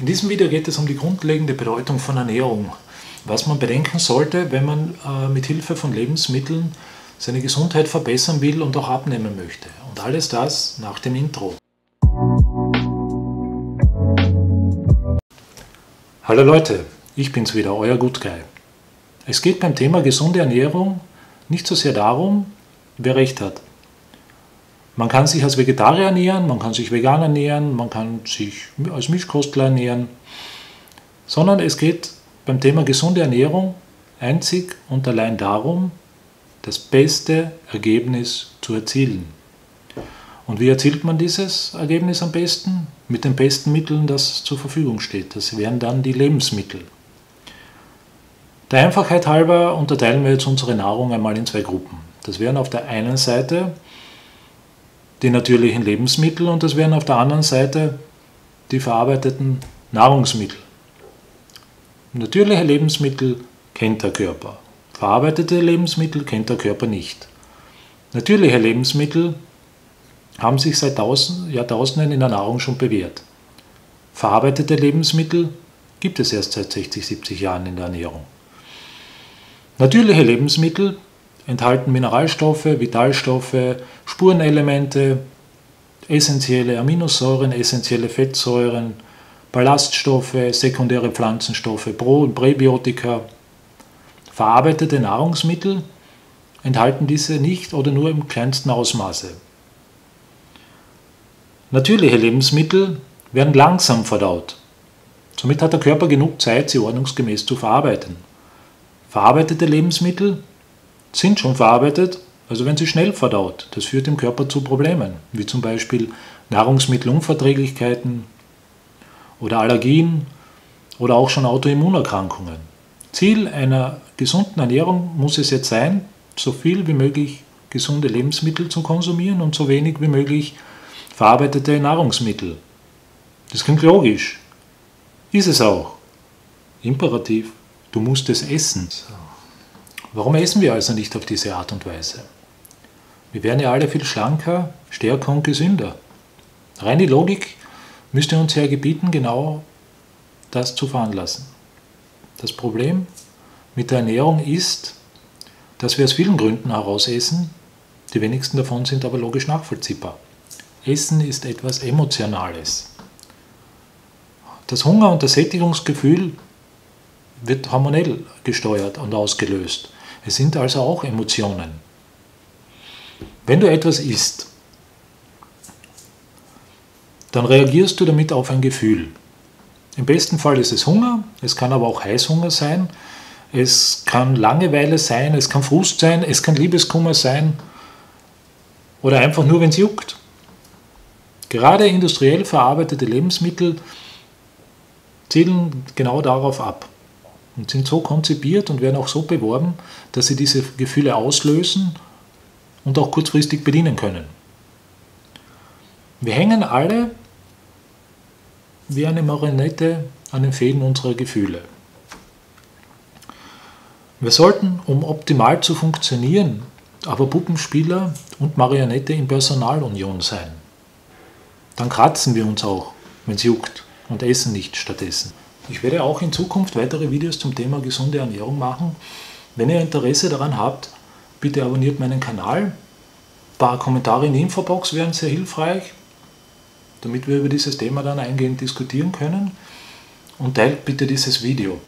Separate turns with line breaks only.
In diesem Video geht es um die grundlegende Bedeutung von Ernährung, was man bedenken sollte, wenn man äh, mit Hilfe von Lebensmitteln seine Gesundheit verbessern will und auch abnehmen möchte. Und alles das nach dem Intro. Hallo Leute, ich bin's wieder, euer Good. Es geht beim Thema gesunde Ernährung nicht so sehr darum, wer recht hat. Man kann sich als Vegetarier ernähren, man kann sich vegan ernähren, man kann sich als Mischkostler ernähren, sondern es geht beim Thema gesunde Ernährung einzig und allein darum, das beste Ergebnis zu erzielen. Und wie erzielt man dieses Ergebnis am besten? Mit den besten Mitteln, das zur Verfügung steht. Das wären dann die Lebensmittel. Der Einfachheit halber unterteilen wir jetzt unsere Nahrung einmal in zwei Gruppen. Das wären auf der einen Seite die natürlichen Lebensmittel und das wären auf der anderen Seite die verarbeiteten Nahrungsmittel. Natürliche Lebensmittel kennt der Körper. Verarbeitete Lebensmittel kennt der Körper nicht. Natürliche Lebensmittel haben sich seit Jahrtausenden in der Nahrung schon bewährt. Verarbeitete Lebensmittel gibt es erst seit 60, 70 Jahren in der Ernährung. Natürliche Lebensmittel enthalten Mineralstoffe, Vitalstoffe, Spurenelemente, essentielle Aminosäuren, essentielle Fettsäuren, Ballaststoffe, sekundäre Pflanzenstoffe, Pro- und Präbiotika. Verarbeitete Nahrungsmittel enthalten diese nicht oder nur im kleinsten Ausmaße. Natürliche Lebensmittel werden langsam verdaut. Somit hat der Körper genug Zeit, sie ordnungsgemäß zu verarbeiten. Verarbeitete Lebensmittel sind schon verarbeitet, also wenn sie schnell verdaut. Das führt im Körper zu Problemen, wie zum Beispiel Nahrungsmittelunverträglichkeiten oder Allergien oder auch schon Autoimmunerkrankungen. Ziel einer gesunden Ernährung muss es jetzt sein, so viel wie möglich gesunde Lebensmittel zu konsumieren und so wenig wie möglich verarbeitete Nahrungsmittel. Das klingt logisch. Ist es auch. Imperativ, du musst es essen. Warum essen wir also nicht auf diese Art und Weise? Wir wären ja alle viel schlanker, stärker und gesünder. Rein die Logik müsste uns ja gebieten, genau das zu veranlassen. Das Problem mit der Ernährung ist, dass wir aus vielen Gründen heraus essen, die wenigsten davon sind aber logisch nachvollziehbar. Essen ist etwas Emotionales. Das Hunger- und das Sättigungsgefühl wird hormonell gesteuert und ausgelöst. Es sind also auch Emotionen. Wenn du etwas isst, dann reagierst du damit auf ein Gefühl. Im besten Fall ist es Hunger, es kann aber auch Heißhunger sein, es kann Langeweile sein, es kann Frust sein, es kann Liebeskummer sein oder einfach nur, wenn es juckt. Gerade industriell verarbeitete Lebensmittel zielen genau darauf ab und sind so konzipiert und werden auch so beworben, dass sie diese Gefühle auslösen und auch kurzfristig bedienen können. Wir hängen alle wie eine Marionette an den Fäden unserer Gefühle. Wir sollten, um optimal zu funktionieren, aber Puppenspieler und Marionette in Personalunion sein. Dann kratzen wir uns auch, wenn es juckt, und essen nicht stattdessen. Ich werde auch in Zukunft weitere Videos zum Thema gesunde Ernährung machen. Wenn ihr Interesse daran habt, bitte abonniert meinen Kanal. Ein paar Kommentare in die Infobox wären sehr hilfreich, damit wir über dieses Thema dann eingehend diskutieren können. Und teilt bitte dieses Video.